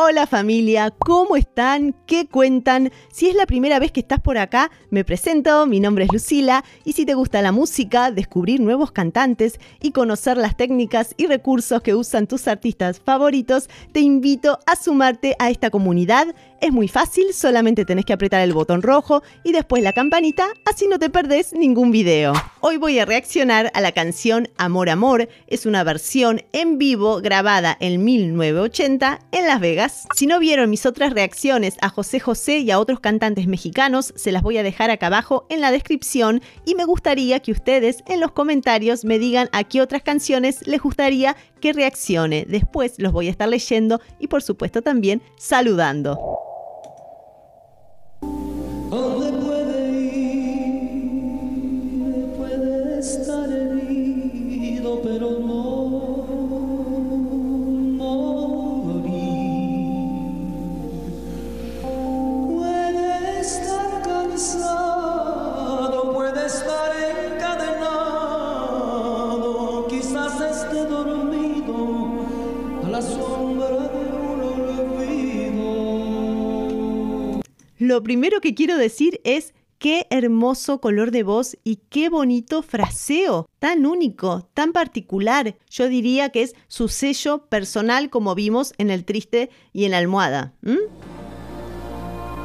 Hola familia, ¿cómo están? ¿Qué cuentan? Si es la primera vez que estás por acá, me presento, mi nombre es Lucila y si te gusta la música, descubrir nuevos cantantes y conocer las técnicas y recursos que usan tus artistas favoritos, te invito a sumarte a esta comunidad. Es muy fácil, solamente tenés que apretar el botón rojo y después la campanita, así no te perdés ningún video. Hoy voy a reaccionar a la canción Amor Amor, es una versión en vivo grabada en 1980 en Las Vegas. Si no vieron mis otras reacciones a José José y a otros cantantes mexicanos, se las voy a dejar acá abajo en la descripción y me gustaría que ustedes en los comentarios me digan a qué otras canciones les gustaría que reaccione. Después los voy a estar leyendo y por supuesto también saludando. Lo primero que quiero decir es qué hermoso color de voz y qué bonito fraseo, tan único, tan particular. Yo diría que es su sello personal como vimos en el triste y en la almohada.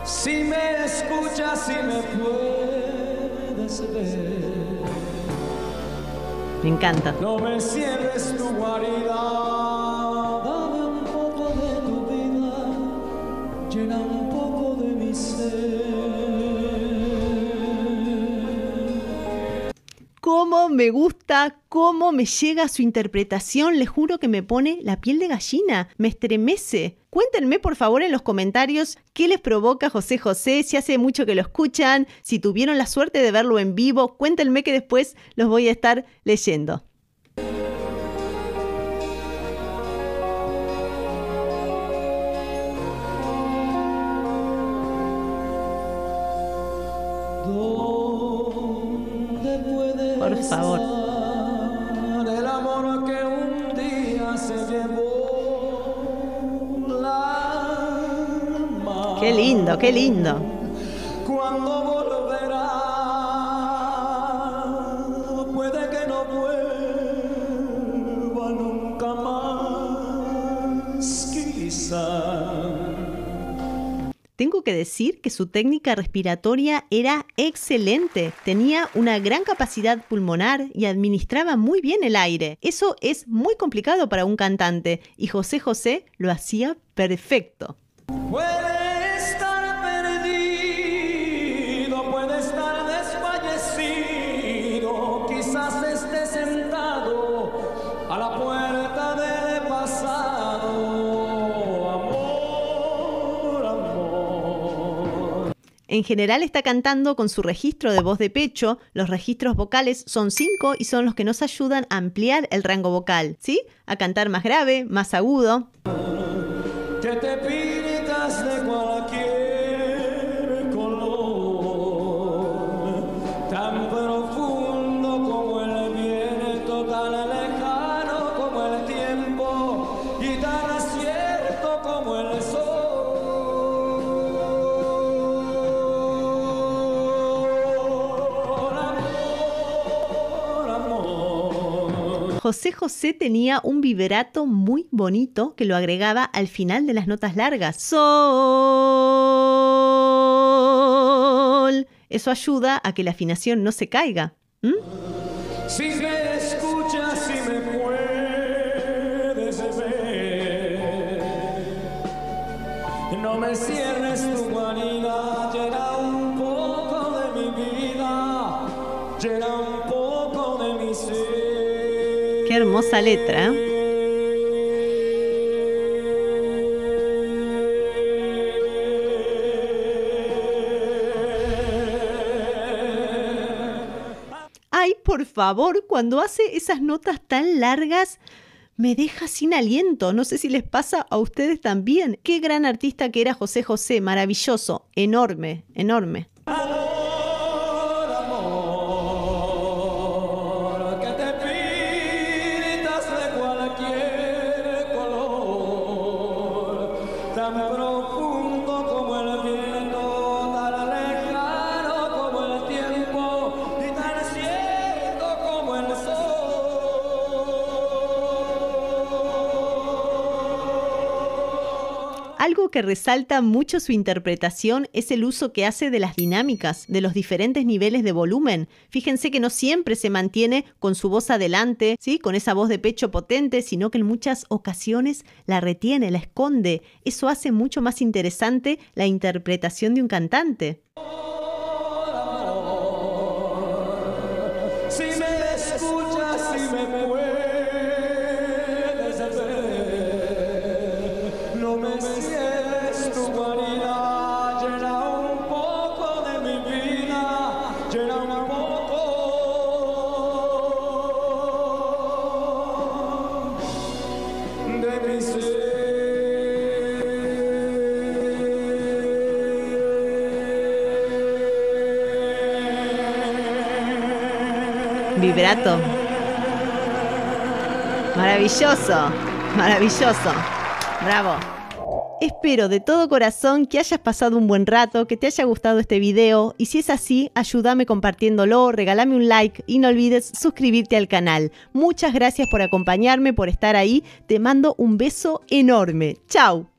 Si me escuchas, si me puedes ver. Me encanta. No me cierres tu guarida, me gusta, cómo me llega su interpretación, les juro que me pone la piel de gallina, me estremece. Cuéntenme por favor en los comentarios qué les provoca José José, si hace mucho que lo escuchan, si tuvieron la suerte de verlo en vivo, cuéntenme que después los voy a estar leyendo. Por favor. El amor que un día se llevó. Qué lindo, qué lindo. Tengo que decir que su técnica respiratoria era excelente. Tenía una gran capacidad pulmonar y administraba muy bien el aire. Eso es muy complicado para un cantante y José José lo hacía perfecto. Puede estar perdido, puede estar desfallecido, quizás esté sentado a la puerta En general está cantando con su registro de voz de pecho. Los registros vocales son cinco y son los que nos ayudan a ampliar el rango vocal, ¿sí? A cantar más grave, más agudo. José José tenía un vibrato muy bonito que lo agregaba al final de las notas largas. Sol. Eso ayuda a que la afinación no se caiga. ¿Mm? Si me escuchas, si me puedes ver, no me cierres tu un hermosa letra. Ay, por favor, cuando hace esas notas tan largas, me deja sin aliento. No sé si les pasa a ustedes también. Qué gran artista que era José José, maravilloso, enorme, enorme. Alabama. Algo que resalta mucho su interpretación es el uso que hace de las dinámicas, de los diferentes niveles de volumen. Fíjense que no siempre se mantiene con su voz adelante, ¿sí? con esa voz de pecho potente, sino que en muchas ocasiones la retiene, la esconde. Eso hace mucho más interesante la interpretación de un cantante. Vibrato. Maravilloso, maravilloso. Bravo. Espero de todo corazón que hayas pasado un buen rato, que te haya gustado este video y si es así, ayúdame compartiéndolo, regálame un like y no olvides suscribirte al canal. Muchas gracias por acompañarme, por estar ahí. Te mando un beso enorme. Chao.